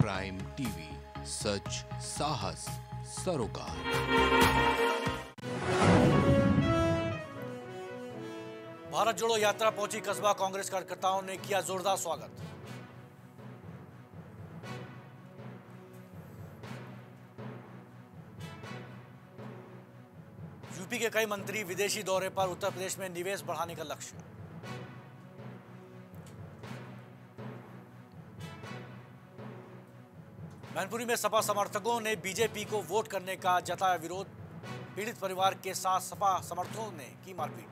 Prime TV सच साहस सरोकार भारत जोड़ो यात्रा पहुँची कस्बा कांग्रेस कार्यकर्ताओं ने किया जोरदार स्वागत। यूपी के कई मंत्री विदेशी दौरे पर उत्तर प्रदेश में निवेश बढ़ाने का लक्ष्य। मैनपुरी में सपा समर्थकों ने बीजेपी को वोट करने का जताया विरोध। पीड़ित परिवार के साथ सपा समर्थकों ने की मारपीट।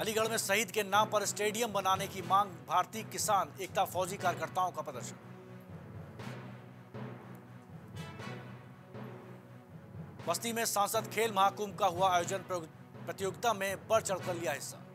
अलीगढ़ में शहीद के नाम पर स्टेडियम बनाने की मांग, भारतीय किसान एकता फौजी कार्यकर्ताओं का प्रदर्शन। बस्ती में सांसद खेल महाकुंभ का हुआ आयोजन प्रतियोगिता में बढ़ चढ़कर लिया हिस्सा।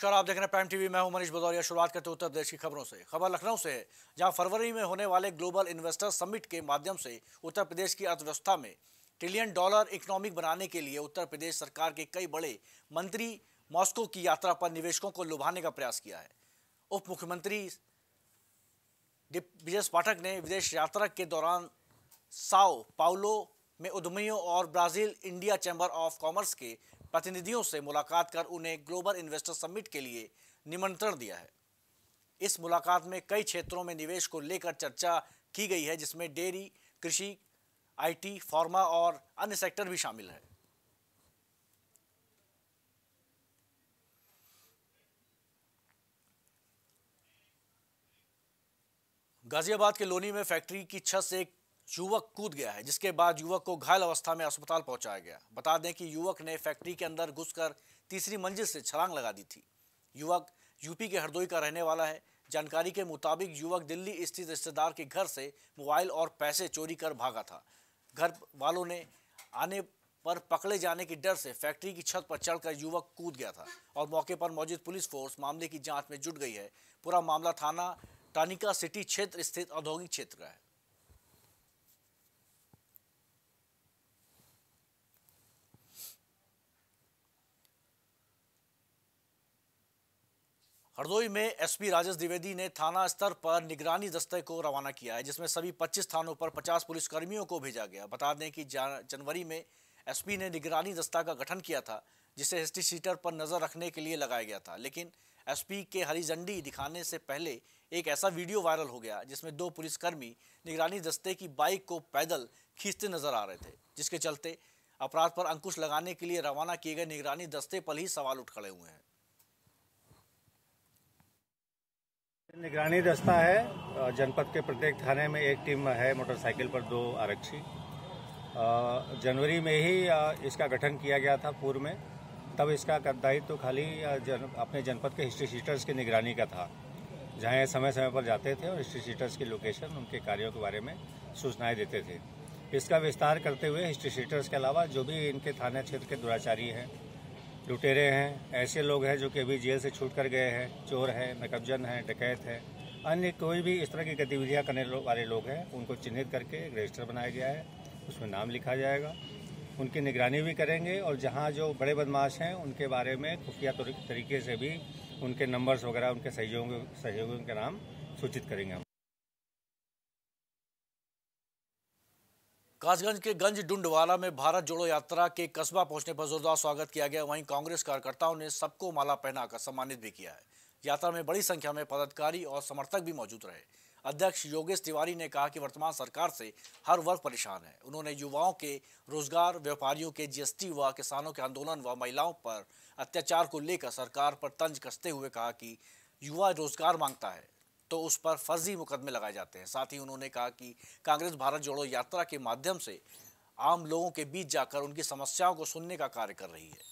नमस्कार, आप देख रहे हैं प्राइम टीवी मैं हूँ मनीष भदौरिया। शुरुआत करते उत्तर प्रदेश की खबरों से। खबर लखनऊ से। है जहाँ फरवरी में होने वाले ग्लोबल इन्वेस्टर समिट के माध्यम से उत्तर प्रदेश की अर्थव्यवस्था में ट्रिलियन डॉलर इकोनॉमिक बनाने के लिए उत्तर प्रदेश सरकार के कई बड़े मंत्री मॉस्को की यात्रा पर निवेशकों को लुभाने का प्रयास किया है। उप मुख्यमंत्री विजय पाठक ने विदेश यात्रा के दौरान साओ पाउलो में उद्यमियों और Brazil India chamber of commerce के प्रतिनिधियों से मुलाकात कर उन्हें ग्लोबल इन्वेस्टर समिट के लिए निमंत्रण दिया है। इस मुलाकात में कई क्षेत्रों में निवेश को लेकर चर्चा की गई है जिसमें डेयरी कृषि आईटी, फार्मा और अन्य सेक्टर भी शामिल है। गाजियाबाद के लोनी में फैक्ट्री की छत से युवक कूद गया है, जिसके बाद युवक को घायल अवस्था में अस्पताल पहुँचाया गया। बता दें कि युवक ने फैक्ट्री के अंदर घुसकर तीसरी मंजिल से छलांग लगा दी थी। युवक यूपी के हरदोई का रहने वाला है। जानकारी के मुताबिक युवक दिल्ली स्थित रिश्तेदार के घर से मोबाइल और पैसे चोरी कर भागा था। घर वालों ने आने पर पकड़े जाने की डर से फैक्ट्री की छत पर चढ़कर युवक कूद गया था और मौके पर मौजूद पुलिस फोर्स मामले की जाँच में जुट गई है। पूरा मामला थाना टानिका सिटी क्षेत्र स्थित औद्योगिक क्षेत्र का है। हरदोई में एसपी राजेश द्विवेदी ने थाना स्तर पर निगरानी दस्ते को रवाना किया है, जिसमें सभी 25 थानों पर 50 पुलिसकर्मियों को भेजा गया। बता दें कि जनवरी में एसपी ने निगरानी दस्ता का गठन किया था, जिसे एस सीटर पर नज़र रखने के लिए लगाया गया था। लेकिन एसपी के हरी झंडी दिखाने से पहले एक ऐसा वीडियो वायरल हो गया, जिसमें दो पुलिसकर्मी निगरानी दस्ते की बाइक को पैदल खींचते नज़र आ रहे थे, जिसके चलते अपराध पर अंकुश लगाने के लिए रवाना किए गए निगरानी दस्ते पर ही सवाल उठ खड़े हुए हैं। निगरानी दस्ता है जनपद के प्रत्येक थाने में एक टीम है मोटरसाइकिल पर दो आरक्षी। जनवरी में ही इसका गठन किया गया था पूर्व में। तब इसका दायित्व तो खाली जन, अपने जनपद के हिस्ट्री सीटर्स की निगरानी का था जहाँ समय समय पर जाते थे और हिस्ट्री सीटर्स की लोकेशन उनके कार्यों के बारे में सूचनाएँ देते थे। इसका विस्तार करते हुए हिस्ट्री सीटर्स के अलावा जो भी इनके थाना क्षेत्र के दुराचारी हैं लुटेरे हैं। ऐसे लोग हैं जो कि अभी जेल से छूट कर गए हैं। चोर हैं, नकबजन हैं, डकैत है। अन्य कोई भी इस तरह की गतिविधियाँ करने वाले लोग हैं, उनको चिन्हित करके एक रजिस्टर बनाया गया है। उसमें नाम लिखा जाएगा। उनकी निगरानी भी करेंगे और जहाँ जो बड़े बदमाश हैं, उनके बारे में खुफिया तरीके से भी उनके नंबर्स वगैरह, उनके सहयोगियों सहयोगियों के नाम सूचित करेंगे हम। कासगंज के गंज डुंडवाला में भारत जोड़ो यात्रा के कस्बा पहुँचने पर जोरदार स्वागत किया गया। वहीं कांग्रेस कार्यकर्ताओं ने सबको माला पहनाकर सम्मानित भी किया है। यात्रा में बड़ी संख्या में पदाधिकारी और समर्थक भी मौजूद रहे। अध्यक्ष योगेश तिवारी ने कहा कि वर्तमान सरकार से हर वर्ग परेशान है। उन्होंने युवाओं के रोज़गार, व्यापारियों के जीएसटी व किसानों के आंदोलन व महिलाओं पर अत्याचार को लेकर सरकार पर तंज कसते हुए कहा कि युवा रोज़गार माँगता है। तो उस पर फर्जी मुकदमे लगाए जाते हैं। साथ ही उन्होंने कहा कि कांग्रेस भारत जोड़ो यात्रा के माध्यम से आम लोगों के बीच जाकर उनकी समस्याओं को सुनने का कार्य कर रही है।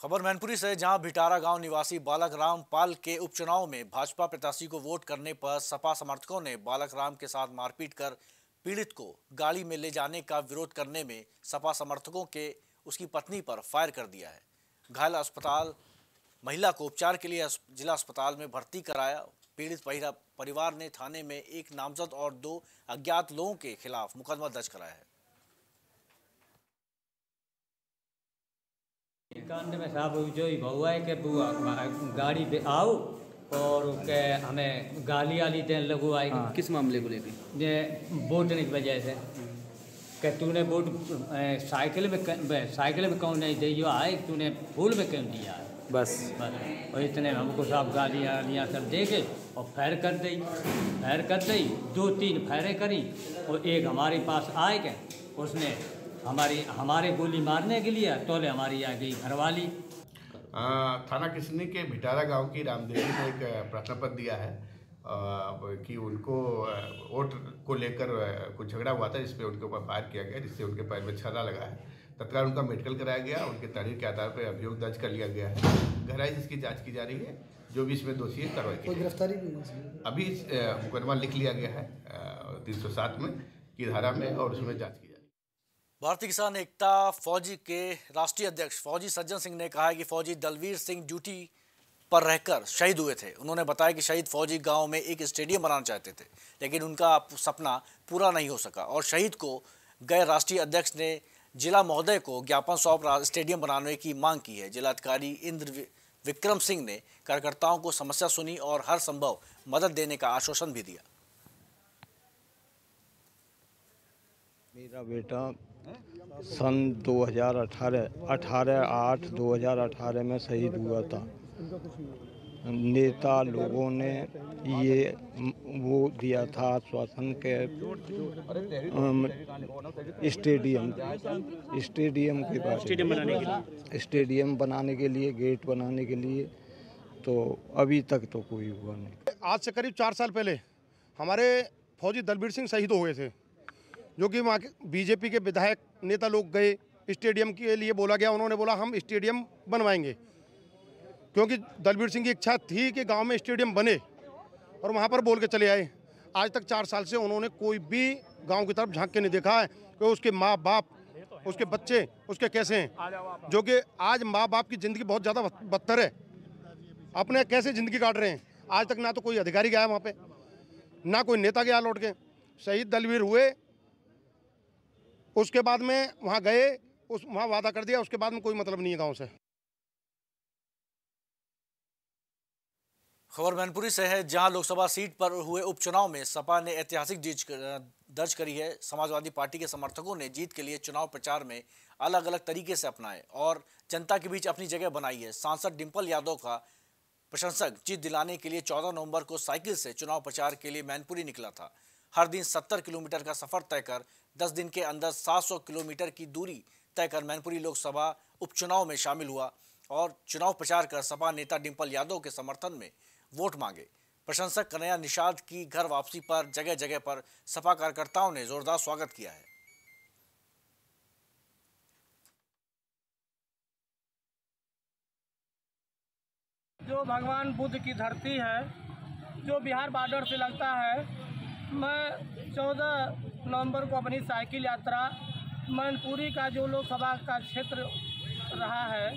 खबर मैनपुरी से, जहाँ भिटारा गाँव निवासी बालक राम पाल के उपचुनाव में भाजपा प्रत्याशी को वोट करने पर सपा समर्थकों ने बालक राम के साथ मारपीट कर पीड़ित को गाड़ी में ले जाने का विरोध करने में सपा समर्थकों के उसकी पत्नी पर फायर कर दिया है। घायल अस्पताल, महिला को उपचार के लिए जिला अस्पताल में भर्ती कराया। पीड़ित परिवार ने थाने में एक नामजद और दो अज्ञात लोगों के खिलाफ मुकदमा दर्ज कराया है। कांड में साहब जो ही बहुआ है कि बुआ गाड़ी पे आओ। और के हमें गाली आली देने लगो आई हाँ, किस मामले को लेकर ये वोटने की वजह से। कि तूने वोट साइकिल में साइकिल में कौन नहीं दिया आए तूने फूल में क्यों दिया? है बस। बस। और इतने हमको साहब गालियाँ आलियाँ सब दे के और फैर कर दी फैर कर दी दो तीन फैरे करी और एक हमारे पास आए के उसने हमारी हमारे गोली मारने के लिए तोले हमारी आ गई घरवाली। थाना किसनी के भिटारा गाँव की रामदेवी ने एक प्रार्थना पत्र दिया है कि उनको वोट को लेकर कुछ झगड़ा हुआ था जिसपे उनके ऊपर फायर किया गया जिससे उनके पैर में छर्रा लगा है। तत्काल उनका मेडिकल कराया गया उनके तहरीर के आधार पर अभियोग दर्ज कर लिया गया है। गहराई जिसकी जाँच की जा रही है जो भी इसमें दोषी है कार्रवाई की गिरफ्तारी अभी मुकदमा लिख लिया गया है तीन सौ सात में की धारा में और उसमें जाँच भारतीय किसान एकता फौजी के राष्ट्रीय अध्यक्ष फौजी सज्जन सिंह ने कहा है कि फौजी दलवीर सिंह ड्यूटी पर रहकर शहीद हुए थे। उन्होंने बताया कि शहीद फौजी गाँव में एक स्टेडियम बनाना चाहते थे, लेकिन उनका सपना पूरा नहीं हो सका और शहीद को गए राष्ट्रीय अध्यक्ष ने जिला महोदय को ज्ञापन सौंप स्टेडियम बनाने की मांग की है। जिलाधिकारी इंद्र विक्रम सिंह ने कार्यकर्ताओं को समस्या सुनी और हर संभव मदद देने का आश्वासन भी दिया। मेरा बेटा सन 2018 18 आठ 2018 में शहीद हुआ था। नेता लोगों ने ये वो दिया था आश्वासन के स्टेडियम स्टेडियम के बारे स्टेडियम बनाने के लिए। स्टेडियम बनाने के लिए गेट बनाने के लिए तो अभी तक तो कोई हुआ नहीं। आज से करीब चार साल पहले हमारे फौजी दलबीर सिंह शहीद हो गए थे। जो कि वहाँ के बीजेपी के विधायक नेता लोग गए, स्टेडियम के लिए बोला गया, उन्होंने बोला, हम स्टेडियम बनवाएँगे। क्योंकि दलबीर सिंह की इच्छा थी कि गाँव में स्टेडियम बने और वहाँ पर बोल के चले आए। आज तक चार साल से उन्होंने कोई भी गाँव की तरफ़ झाँक के नहीं देखा है कि उसके माँ बाप उसके बच्चे, उसके कैसे हैं। जो कि आज माँ बाप की ज़िंदगी बहुत ज़्यादा बदतर है। अपने कैसे ज़िंदगी काट रहे हैं? आज तक ना तो कोई अधिकारी गया वहाँ पर ना कोई नेता गया लौट के। शहीद दलवीर हुए उसके बाद में वहाँ गए, उस, वहाँ वादा कर दिया, उसके बाद में कोई मतलब नहीं है गाँव से। खबर मैनपुरी से है, जहाँ लोकसभा सीट पर हुए उपचुनाव में सपा ने ऐतिहासिक जीत दर्ज करी है। समाजवादी पार्टी के समर्थकों ने जीत के लिए चुनाव प्रचार में अलग अलग तरीके से अपनाए और जनता के बीच अपनी जगह बनाई है। सांसद डिम्पल यादव का प्रशंसक जीत दिलाने के लिए 14 नवंबर को साइकिल से चुनाव प्रचार के लिए मैनपुरी निकला था। हर दिन 70 किलोमीटर का सफ़र तय कर 10 दिन के अंदर 700 किलोमीटर की दूरी तय कर मैनपुरी लोकसभा उपचुनाव में शामिल हुआ और चुनाव प्रचार कर सपा नेता डिम्पल यादव के समर्थन में वोट मांगे। प्रशंसक कन्हैया निषाद की घर वापसी पर जगह जगह पर सपा कार्यकर्ताओं ने जोरदार स्वागत किया है। जो भगवान बुद्ध की धरती है, जो बिहार बॉर्डर से लगता है, मैं चौदह नवंबर को अपनी साइकिल यात्रा मैनपुरी का जो लोकसभा का क्षेत्र रहा है,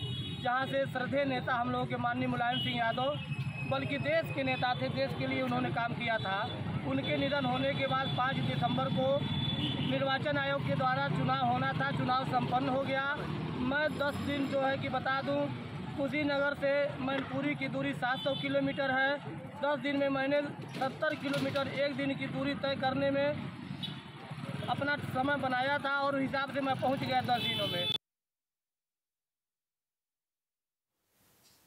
जहाँ से श्रद्धेय नेता हम लोगों के माननीय मुलायम सिंह यादव, बल्कि देश के नेता थे, देश के लिए उन्होंने काम किया था। उनके निधन होने के बाद पाँच दिसंबर को निर्वाचन आयोग के द्वारा चुनाव होना था, चुनाव संपन्न हो गया। मैं दस दिन जो है कि बता दूँ, कुशीनगर से मैनपुरी की दूरी 700 किलोमीटर है। दस दिन में मैंने 70 किलोमीटर एक दिन की दूरी तय करने में अपना समय बनाया था और हिसाब से मैं पहुँच गया दस दिनों में।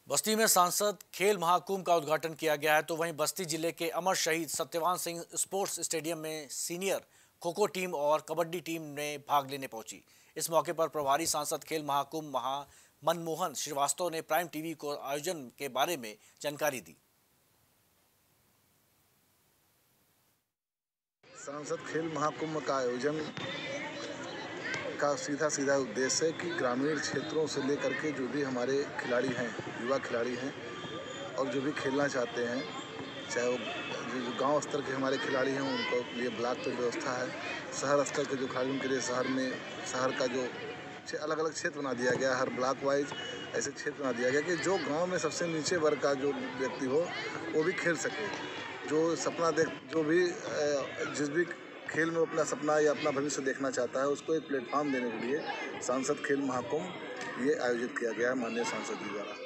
बस्ती में सांसद खेल महाकुंभ का उद्घाटन किया गया है तो वहीं बस्ती ज़िले के अमर शहीद सत्यवान सिंह स्पोर्ट्स स्टेडियम में सीनियर खो खो टीम और कबड्डी टीम ने भाग लेने पहुँची। इस मौके पर प्रभारी सांसद खेल महाकुंभ महा मनमोहन श्रीवास्तव ने प्राइम टीवी को आयोजन के बारे में जानकारी दी। सांसद खेल महाकुंभ का आयोजन का सीधा सीधा उद्देश्य है कि ग्रामीण क्षेत्रों से लेकर के जो भी हमारे खिलाड़ी हैं, युवा खिलाड़ी हैं और जो भी खेलना चाहते हैं, चाहे वो जो गाँव स्तर के हमारे खिलाड़ी हैं, उनको लिए ब्लॉक पे व्यवस्था है, शहर स्तर के जो खिलाड़ियों के लिए शहर में, शहर का जो अलग अलग क्षेत्र बना दिया गया, हर ब्लॉक वाइज ऐसे क्षेत्र बना दिया गया कि जो गाँव में सबसे नीचे वर्ग का जो व्यक्ति हो, वो भी खेल सके। जो सपना देख, जो भी जिस भी खेल में अपना सपना या अपना भविष्य देखना चाहता है, उसको एक प्लेटफॉर्म देने के लिए सांसद खेल महाकुंभ ये आयोजित किया गया है माननीय सांसद जी द्वारा।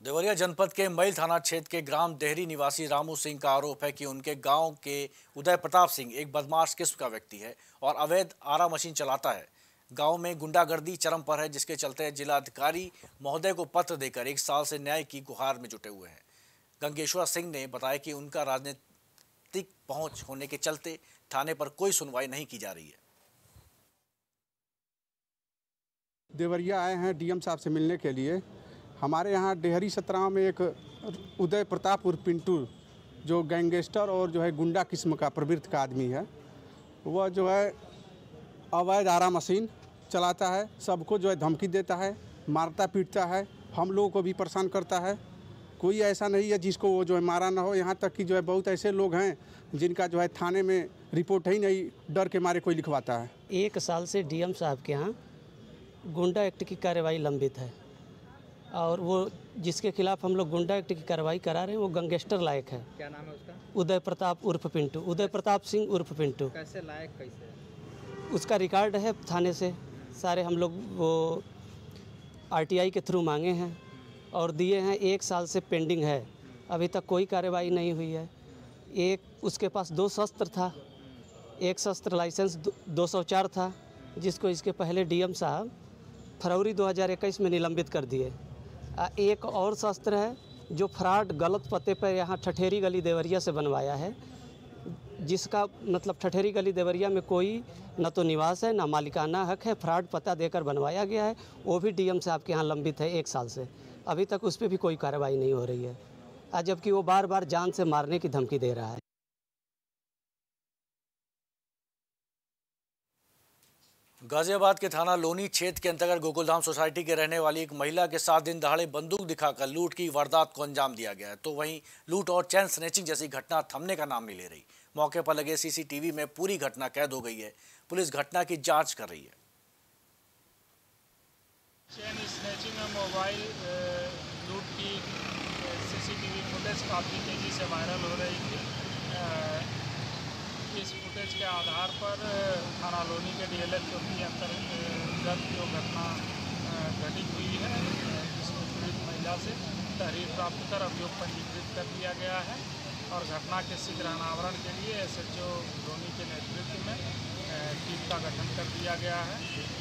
देवरिया जनपद के मैल थाना क्षेत्र के ग्राम देहरी निवासी रामू सिंह का आरोप है कि उनके गाँव के उदय प्रताप सिंह एक बदमाश किस्म का व्यक्ति है और अवैध आरा मशीन चलाता है। गाँव में गुंडागर्दी चरम पर है, जिसके चलते जिलाधिकारी महोदय को पत्र देकर एक साल से न्याय की गुहार में जुटे हुए हैं। गंगेश्वर सिंह ने बताया कि उनका राजनीतिक पहुँच होने के चलते थाने पर कोई सुनवाई नहीं की जा रही है। देवरिया आए हैं डीएम साहब से मिलने के लिए। हमारे यहाँ डेहरी सतरा में एक उदय प्रताप उर्फ़ पिंटू, जो गैंगस्टर और जो है गुंडा किस्म का प्रवृत्त का आदमी है, वह जो है अवैध आरा मशीन चलाता है सबको जो है धमकी देता है मारता पीटता है हम लोगों को भी परेशान करता है। कोई ऐसा नहीं है जिसको वो जो है मारा ना हो। यहाँ तक कि जो है बहुत ऐसे लोग हैं जिनका जो है थाने में रिपोर्ट ही नहीं डर के मारे कोई लिखवाता है। एक साल से डीएम साहब के यहाँ गुंडा एक्ट की कार्रवाई लंबित है और वो जिसके खिलाफ हम लोग गुंडा एक्ट की कार्रवाई करा रहे हैं वो गंगेस्टर लायक है। क्या नाम है उसका? उदय प्रताप उर्फ़ पिंटू। उदय प्रताप सिंह उर्फ़ पिंटू। कैसे लायक कैसे? उसका रिकॉर्ड है थाने से। सारे हम लोग वो आरटीआई के थ्रू मांगे हैं और दिए हैं, एक साल से पेंडिंग है। अभी तक कोई कार्रवाई नहीं हुई है। एक, उसके पास दो शस्त्र था। एक शस्त्र लाइसेंस दो सौ चार था, जिसको इसके पहले डीएम साहब फरवरी 2021 में निलंबित कर दिए। एक और शस्त्र है, जो फ्रॉड, गलत पते पर यहाँ ठठेरी गली देवरिया से बनवाया है। जिसका मतलब ठठेरी गली देवरिया में कोई न तो निवास है, न मालिकाना हक है। फ्रॉड पता देकर बनवाया गया है। वो भी डीएम साहब के यहाँ लंबित है एक साल से। अभी तक उस पर भी कोई कार्रवाई नहीं हो रही है। आज जबकि वो बार बार जान से मारने की धमकी दे रहा है। गाजियाबाद के थाना लोनी क्षेत्र के अंतर्गत गोकुलधाम सोसाइटी के रहने वाली एक महिला के साथ दिन दहाड़े बंदूक दिखाकर लूट की वारदात को अंजाम दिया गया है। तो वहीं लूट और चैन स्नेचिंग जैसी घटना थमने का नाम नहीं ले रही। मौके पर लगे सीसीटीवी में पूरी घटना कैद हो गई है। पुलिस घटना की जाँच कर रही है। चैन स्नैचिंग और मोबाइल लूट की सीसीटीवी फुटेज काफ़ी तेज़ी से वायरल हो रही थी। इस फुटेज के आधार पर थाना लोनी के डीएलएफ चौकी अंतर्गत जो घटना घटित हुई है जिसमें पीड़ित महिला से तहरीर प्राप्त कर अभियोग पंजीकृत कर दिया गया है। और घटना के शीघ्र अनावरण के लिए एस एच ओ लोनी के नेतृत्व में टीम का गठन कर दिया गया है।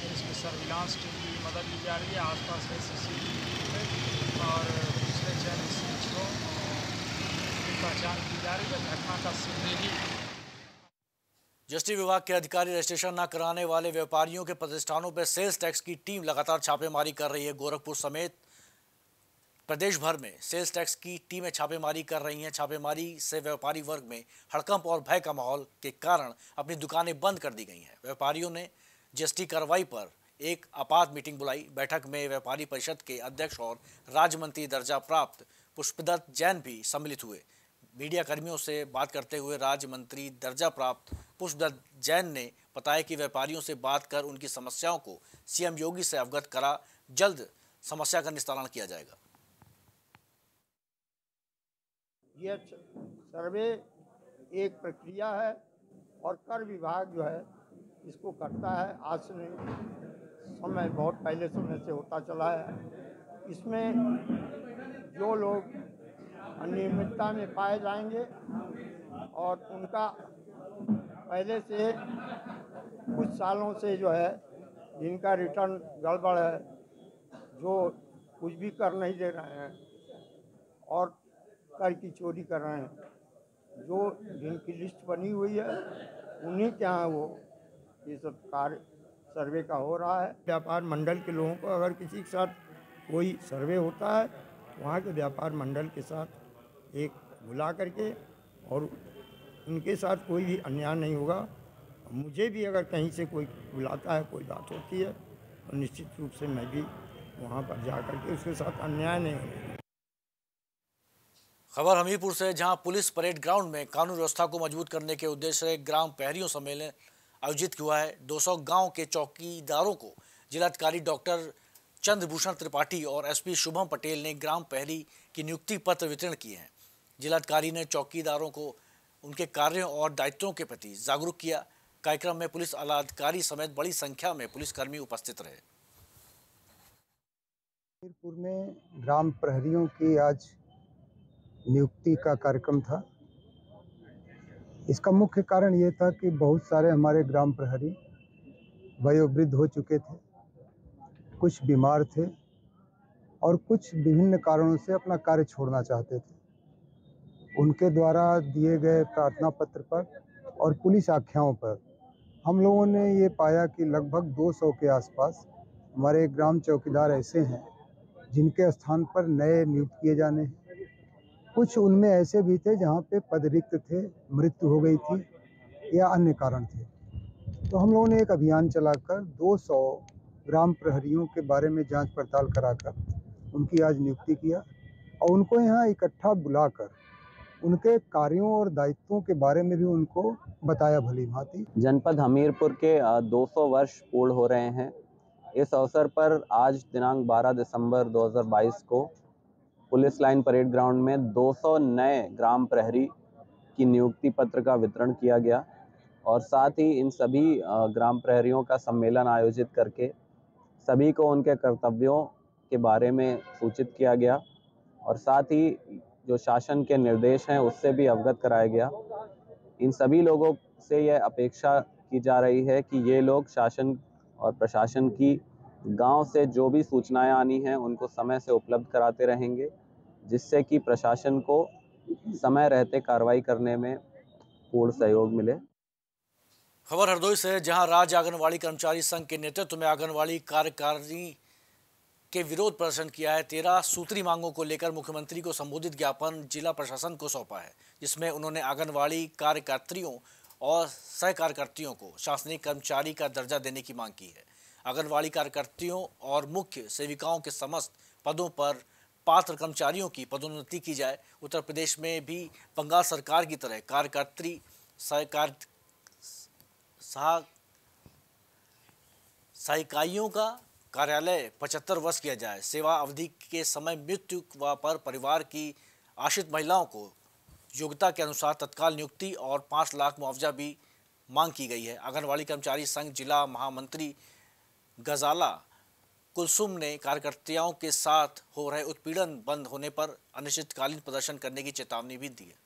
इसमें सर्विलांस टीम की मदद ली जा रही है, आसपास के सी सी और पिछले चयन को पहचान की जा रही है। घटना का शीघ्र ही। जीएसटी विभाग के अधिकारी रजिस्ट्रेशन न कराने वाले व्यापारियों के प्रतिष्ठानों पर सेल्स टैक्स की टीम लगातार छापेमारी कर रही है। गोरखपुर समेत प्रदेश भर में सेल्स टैक्स की टीमें छापेमारी कर रही हैं। छापेमारी से व्यापारी वर्ग में हड़कंप और भय का माहौल के कारण अपनी दुकानें बंद कर दी गई हैं। व्यापारियों ने जीएसटी कार्रवाई पर एक आपात मीटिंग बुलाई। बैठक में व्यापारी परिषद के अध्यक्ष और राज्य मंत्री दर्जा प्राप्त पुष्पदत्त जैन भी सम्मिलित हुए। मीडिया कर्मियों से बात करते हुए राज्य मंत्री दर्जा प्राप्त पुष्पदत्त जैन ने बताया कि व्यापारियों से बात कर उनकी समस्याओं को सीएम योगी से अवगत करा। जल्द समस्या का निस्तारण किया जाएगा। यह सर्वे एक प्रक्रिया है और कर विभाग जो है इसको करता है। आज से नहीं, समय बहुत पहले समय से होता चला है। इसमें जो लोग अनियमितता में पाए जाएँगे और उनका पहले से कुछ सालों से जो है जिनका रिटर्न गड़बड़ है, जो कुछ भी कर नहीं दे रहे हैं और कर की चोरी कर रहे हैं। जो जिनकी लिस्ट बनी हुई है, उन्हीं के यहाँ वो ये सब कार्य, सर्वे का हो रहा है। व्यापार मंडल के लोगों को अगर किसी के साथ कोई सर्वे होता है, वहाँ के व्यापार मंडल के साथ एक बुला करके और उनके साथ कोई भी अन्याय नहीं होगा। मुझे भी अगर कहीं से कोई बुलाता है, कोई बात होती है तो निश्चित रूप से मैं भी वहाँ पर जा कर के उसके साथ अन्याय नहीं होने खबर हमीरपुर से जहाँ पुलिस परेड ग्राउंड में कानून व्यवस्था को मज़बूत करने के उद्देश्य से ग्राम प्रहरियों सम्मेलन आयोजित हुआ है। 200 गाँव के चौकीदारों को जिलाधिकारी डॉक्टर चंद्रभूषण त्रिपाठी और एसपी शुभम पटेल ने ग्राम प्रहरी की नियुक्ति पत्र वितरण किए हैं। जिलाधिकारी ने चौकीदारों को उनके कार्यों और दायित्वों के प्रति जागरूक किया। कार्यक्रम में पुलिस आलाधिकारी समेत बड़ी संख्या में पुलिसकर्मी उपस्थित रहे। हमीरपुर में ग्राम प्रहरियों की आज नियुक्ति का कार्यक्रम था। इसका मुख्य कारण ये था कि बहुत सारे हमारे ग्राम प्रहरी वयोवृद्ध हो चुके थे, कुछ बीमार थे और कुछ विभिन्न कारणों से अपना कार्य छोड़ना चाहते थे। उनके द्वारा दिए गए प्रार्थना पत्र पर और पुलिस आख्याओं पर हम लोगों ने ये पाया कि लगभग 200 के आसपास हमारे ग्राम चौकीदार ऐसे हैं जिनके स्थान पर नए नियुक्त किए जाने हैं। कुछ उनमें ऐसे भी थे जहाँ पे पद रिक्त थे मृत्यु हो गई थी या अन्य कारण थे। तो हम लोगों ने एक अभियान चलाकर 200 ग्राम प्रहरियों के बारे में जाँच पड़ताल कराकर उनकी आज नियुक्ति किया और उनको यहाँ इकट्ठा बुलाकर उनके कार्यों और दायित्वों के बारे में भी उनको बताया भली भांति। जनपद हमीरपुर के अ, 200 वर्ष पूर्ण हो रहे हैं। इस अवसर पर आज दिनांक 12 दिसंबर 2022 को पुलिस लाइन परेड ग्राउंड में 200 नए ग्राम प्रहरी की नियुक्ति पत्र का वितरण किया गया और साथ ही इन सभी ग्राम प्रहरियों का सम्मेलन आयोजित करके सभी को उनके कर्तव्यों के बारे में सूचित किया गया और साथ ही जो शासन के निर्देश हैं उससे भी अवगत कराया गया। इन सभी लोगों से यह अपेक्षा की जा रही है कि ये लोग शासन और प्रशासन की गाँव से जो भी सूचनाएँ आनी हैं उनको समय से उपलब्ध कराते रहेंगे। जिससे कि प्रशासन को समय रहते कार्रवाई करने में पूर्ण सहयोग मिले। खबर हरदोई से जहाँ राज्य आंगनबाड़ी कर्मचारी संघ के नेतृत्व में आंगनबाड़ी कार्यकारिणी के विरोध प्रदर्शन किया है। तेरह सूत्री मांगों को लेकर मुख्यमंत्री को संबोधित ज्ञापन जिला प्रशासन को सौंपा है, जिसमें उन्होंने आंगनबाड़ी कार्यकर्त्रियों और सहकार्यकर्तियों को शासनिक कर्मचारी का दर्जा देने की मांग की है। आंगनबाड़ी कार्यकर्तियों और मुख्य सेविकाओं के समस्त पदों पर पात्र कर्मचारियों की पदोन्नति की जाए। उत्तर प्रदेश में भी बंगाल सरकार की तरह कार्यकर्त्री, सहकार सहा सहायिकाइयों का कार्यालय पचहत्तर वर्ष किया जाए। सेवा अवधि के समय मृत्यु व पर परिवार की आश्रित महिलाओं को योग्यता के अनुसार तत्काल नियुक्ति और पाँच लाख मुआवजा भी मांग की गई है। आंगनबाड़ी कर्मचारी संघ, जिला महामंत्री गजाला कुलसुम ने कार्यकर्ताओं के साथ हो रहे उत्पीड़न बंद होने पर अनिश्चितकालीन प्रदर्शन करने की चेतावनी भी दी है।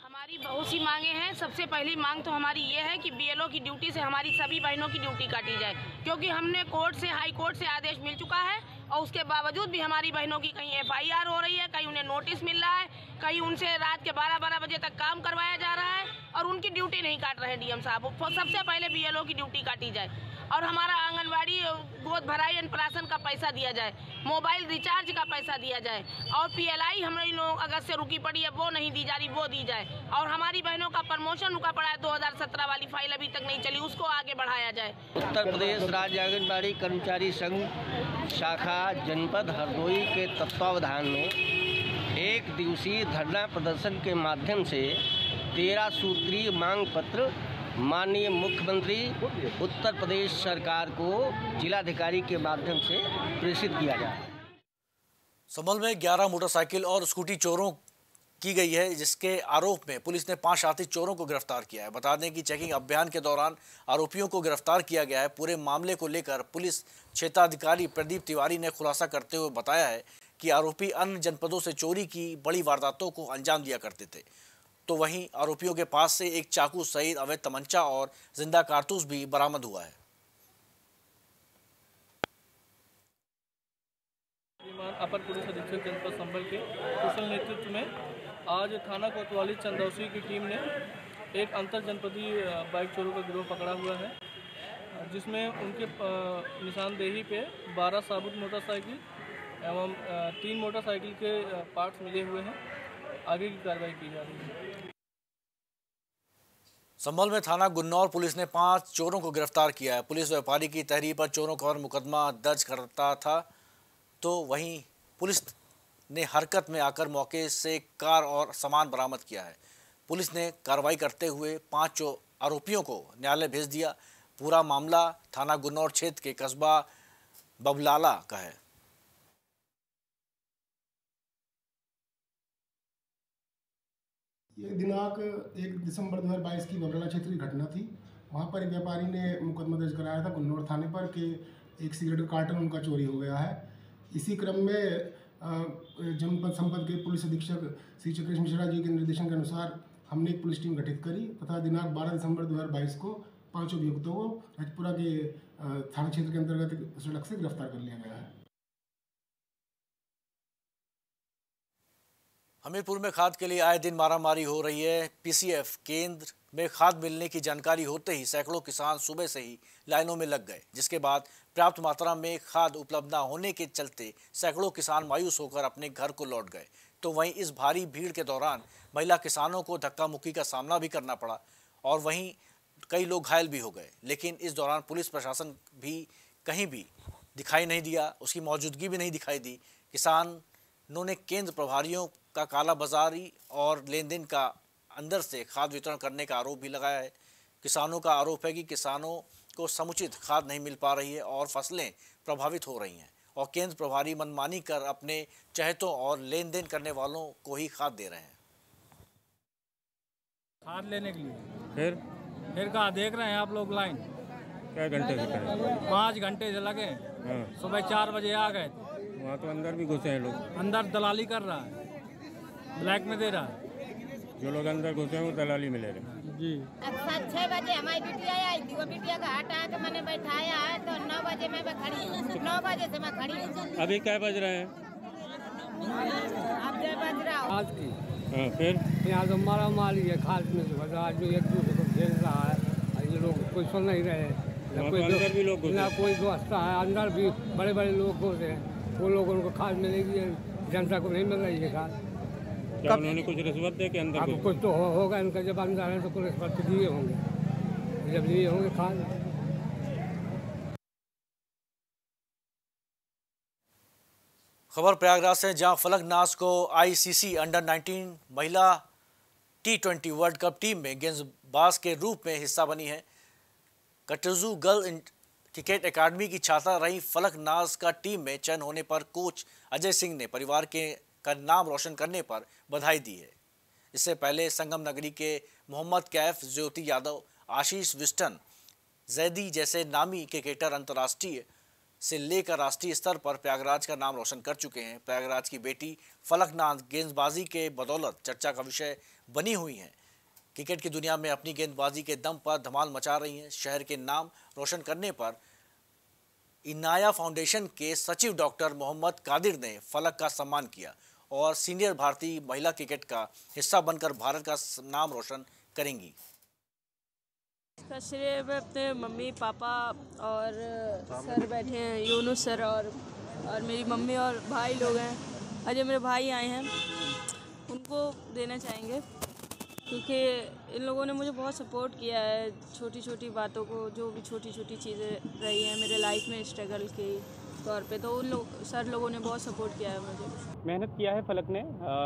हमारी बहुत सी मांगे हैं। सबसे पहली मांग तो हमारी ये है कि बीएलओ की ड्यूटी से हमारी सभी बहनों की ड्यूटी काटी जाए, क्योंकि हमने कोर्ट से, हाई कोर्ट से आदेश मिल चुका है और उसके बावजूद भी हमारी बहनों की कहीं एफआईआर हो रही है, कहीं उन्हें नोटिस मिल रहा है, कहीं उनसे रात के 12-12 बजे तक काम करवाया जा रहा है और उनकी ड्यूटी नहीं काट रहे डीएम साहब। सबसे पहले बीएलओ की ड्यूटी काटी जाए और हमारा आंगनबाड़ी गोद भराई अनप्राशन का पैसा दिया जाए, मोबाइल रिचार्ज का पैसा दिया जाए और पीएलआई हम लोग अगस्त से रुकी पड़ी है वो नहीं दी जा रही, वो दी जाए। और हमारी बहनों का प्रमोशन रुका पड़ा है 2017 वाली फ़ाइल अभी तक नहीं चली, उसको आगे बढ़ाया जाए। उत्तर प्रदेश राज्य आंगनबाड़ी कर्मचारी संघ शाखा जनपद हरदोई के तत्वावधान में एक दिवसीय धरना प्रदर्शन के माध्यम से तेरह सूत्रीय मांग पत्र माननीय मुख्यमंत्री उत्तर प्रदेश सरकार को जिलाधिकारी के माध्यम से प्रेषित किया जाए। संभल में 11 मोटरसाइकिल और स्कूटी चोरों की गई है, जिसके आरोप में पुलिस ने पाँच आर्थिक चोरों को गिरफ़्तार किया है। बता दें कि चेकिंग अभियान के दौरान आरोपियों को गिरफ़्तार किया गया है। पूरे मामले को लेकर पुलिस क्षेत्राधिकारी प्रदीप तिवारी ने खुलासा करते हुए बताया है कि आरोपी अन्य जनपदों से चोरी की बड़ी वारदातों को अंजाम दिया करते थे। तो वहीं आरोपियों के पास से एक चाकू सहित अवैध तमंचा और ज़िंदा कारतूस भी बरामद हुआ है। अपर पुलिस अधीक्षक जनपद संभल के कुशल नेतृत्व में आज थाना कोतवाली चंदौसी की टीम ने एक अंतर जनपदीय बाइक चोरों का गिरोह पकड़ा हुआ है, जिसमें उनके निशानदेही पे 12 साबुत मोटरसाइकिल एवं तीन मोटरसाइकिल के पार्ट्स मिले हुए हैं। आगे की कार्रवाई की जा रही है। संभल में थाना गुन्नौर पुलिस ने पाँच चोरों को गिरफ़्तार किया है। पुलिस व्यापारी की तहरीर पर चोरों पर मुकदमा दर्ज करता था। तो वहीं पुलिस ने हरकत में आकर मौके से कार और सामान बरामद किया है। पुलिस ने कार्रवाई करते हुए पाँच आरोपियों को न्यायालय भेज दिया। पूरा मामला थाना गुन्नौर क्षेत्र के कस्बा बबलाला का है। दिनांक, एक दिसंबर 2022 की बबरला क्षेत्र की घटना थी। वहाँ पर एक व्यापारी ने मुकदमा दर्ज कराया था गुन्नौर थाने पर कि एक सिगरेट कार्टन उनका चोरी हो गया है। इसी क्रम में जनपद संपद के पुलिस अधीक्षक श्री चक्रेश मिश्रा जी के निर्देशन के अनुसार हमने एक पुलिस टीम गठित करी तथा दिनांक 12 दिसंबर 2022 को पाँच अभियुक्तों को रजपुरा के थाना क्षेत्र के अंतर्गत सड़क से गिरफ़्तार कर लिया गया है। हमीरपुर में खाद के लिए आए दिन मारामारी हो रही है। पीसीएफ केंद्र में खाद मिलने की जानकारी होते ही सैकड़ों किसान सुबह से ही लाइनों में लग गए। जिसके बाद पर्याप्त मात्रा में खाद उपलब्ध न होने के चलते सैकड़ों किसान मायूस होकर अपने घर को लौट गए। तो वहीं इस भारी भीड़ के दौरान महिला किसानों को धक्का मुक्की का सामना भी करना पड़ा और वहीं कई लोग घायल भी हो गए। लेकिन इस दौरान पुलिस प्रशासन भी कहीं भी दिखाई नहीं दिया, उसकी मौजूदगी भी नहीं दिखाई दी। किसान उन्होंने केंद्र प्रभारियों का काला बाजारी और लेन देन का अंदर से खाद वितरण करने का आरोप भी लगाया है। किसानों का आरोप है कि किसानों को समुचित खाद नहीं मिल पा रही है और फ़सलें प्रभावित हो रही हैं और केंद्र प्रभारी मनमानी कर अपने चहतों और लेन देन करने वालों को ही खाद दे रहे हैं। खाद लेने के लिए? फिर? फिर कहा? देख रहे हैं आप लोग लाइन। क्या घंटे से पाँच घंटे से लगे हाँ। सुबह चार बजे आ गए वहाँ तो अंदर भी घुसे हैं लोग। अंदर दलाली कर रहा है। ब्लैक में दे रहा। है जो लोग अंदर घुसे हैं वो दलाली में ले रहे हैं। जी। सात छः बजे हमारी बिटिया आई थी वो बिटिया का हटा के मैंने बैठाया है तो नौ बजे मैं खड़ी हूँ। नौ बजे से मैं खड़ी हूँ। अभी क्या बज रहे हैं? अब जय बज रहा हूँ आज की। हाँ फिर? यहाँ तो मारा मारी है खाद में से बस आज जो एक दूसरे को घेर रहा है। और ये लोग कोई सुन नहीं रहे न कोई तो भी लोग ना कोई व्यवस्था है अंदर भी बड़े बड़े लोग घुसे हैं। वो लोगों को खाद मिलेगी जनता को नहीं मिल रही है खाद क्या उन्होंने कुछ रिश्वत दे के अंदर अब कुछ तो हो, होगा इनका जब अंदर है तो कुछ रिश्वत दिए होंगे। जब लिए होंगे खाद। खबर प्रयागराज से जहाँ फलकनाज को आईसीसी अंडर 19 महिला T twenty World Cup team में गेंदबाज के रूप में हिस्सा बनी है। कटजू गर्ल क्रिकेट एकेडमी की छात्रा रही फलकनाज का टीम में चयन होने पर कोच अजय सिंह ने परिवार के का नाम रोशन करने पर बधाई दी है। इससे पहले संगम नगरी के मोहम्मद कैफ, ज्योति यादव, आशीष विस्टन जैदी जैसे नामी क्रिकेटर अंतर्राष्ट्रीय से लेकर राष्ट्रीय स्तर पर प्रयागराज का नाम रोशन कर चुके हैं। प्रयागराज की बेटी फलकनाथ गेंदबाजी के बदौलत चर्चा का विषय बनी हुई हैं। क्रिकेट की दुनिया में अपनी गेंदबाजी के दम पर धमाल मचा रही हैं। शहर के नाम रोशन करने पर इनाया फाउंडेशन के सचिव डॉक्टर मोहम्मद कादिर ने फलक का सम्मान किया। और सीनियर भारतीय महिला क्रिकेट का हिस्सा बनकर भारत का नाम रोशन करेंगी। इसका श्रेय मैं अपने मम्मी, पापा और सर बैठे हैं यूनुस सर और और मेरी मम्मी और भाई लोग हैं। अजय मेरे भाई आए हैं। उनको देना चाहेंगे, क्योंकि इन लोगों ने मुझे बहुत सपोर्ट किया है छोटी छोटी बातों को, जो भी छोटी छोटी चीज़ें रही हैं मेरे लाइफ में स्ट्रगल के। तौर पे तो उन लोग सर लोगों ने बहुत सपोर्ट किया है मुझे। मेहनत किया है फलक ने।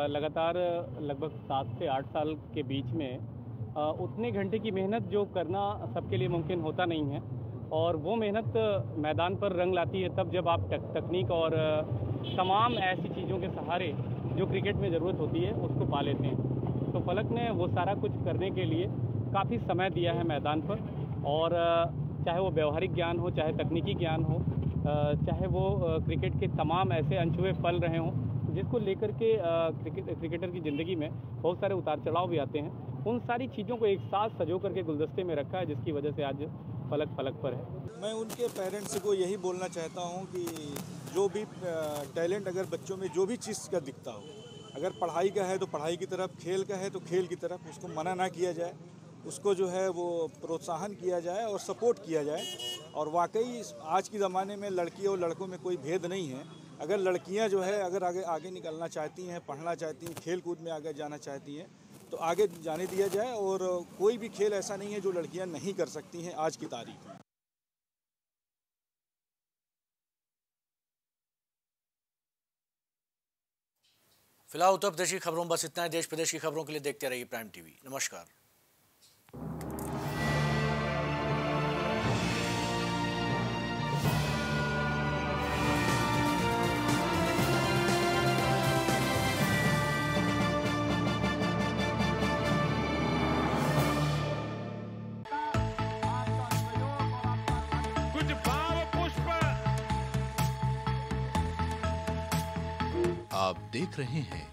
लगातार लगभग सात से आठ साल के बीच में उतने घंटे की मेहनत जो करना सबके लिए मुमकिन होता नहीं है और वो मेहनत मैदान पर रंग लाती है तब जब आप तक, तकनीक और तमाम ऐसी चीज़ों के सहारे जो क्रिकेट में ज़रूरत होती है उसको पा लेते हैं। तो फलक ने वो सारा कुछ करने के लिए काफ़ी समय दिया है मैदान पर और चाहे वो व्यवहारिक ज्ञान हो चाहे तकनीकी ज्ञान हो चाहे वो क्रिकेट के तमाम ऐसे अनछुए पल रहे हों, जिसको लेकर के क्रिकेट, क्रिकेटर की ज़िंदगी में बहुत सारे उतार चढ़ाव भी आते हैं, उन सारी चीज़ों को एक साथ सजो करके गुलदस्ते में रखा है, जिसकी वजह से आज फलक फलक पर है। मैं उनके पेरेंट्स को यही बोलना चाहता हूँ कि जो भी टैलेंट अगर बच्चों में जो भी चीज़ का दिखता हो, अगर पढ़ाई का है तो पढ़ाई की तरफ़, खेल का है तो खेल की तरफ़ उसको मना ना किया जाए। उसको जो है वो प्रोत्साहन किया जाए और सपोर्ट किया जाए। और वाकई आज के ज़माने में लड़की और लड़कों में कोई भेद नहीं है। अगर लड़कियाँ जो है, अगर आगे आगे निकलना चाहती हैं, पढ़ना चाहती हैं खेल कूद में आगे जाना चाहती हैं तो आगे जाने दिया जाए और कोई भी खेल ऐसा नहीं है जो लड़कियाँ नहीं कर सकती हैं आज की तारीख। में फ़िलहाल उत्तर प्रदेश की खबरों बस इतना है। देश प्रदेश की खबरों के लिए देखते रहिए प्राइम टीवी। नमस्कार। आप देख रहे हैं